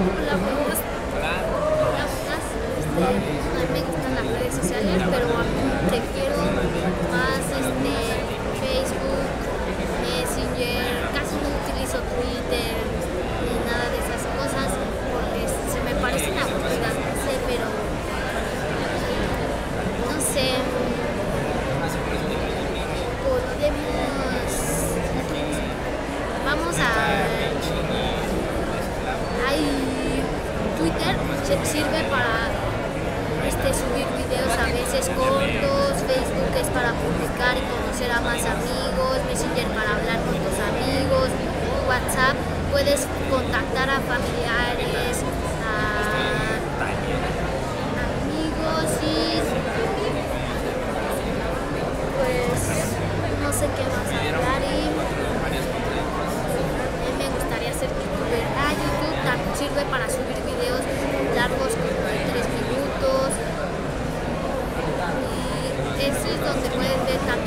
la podemos, este, a mí me gustan las redes sociales, pero prefiero más este, Facebook, Messenger, casi no utilizo Twitter ni nada de esas cosas porque se me parecen aburridas, no sé, pero no sé. Podemos, vamos a sirve para este, subir videos a veces cortos, Facebook es para publicar y conocer a más amigos, Messenger para hablar con tus amigos, WhatsApp puedes contactar a familiares, donde puedes ver también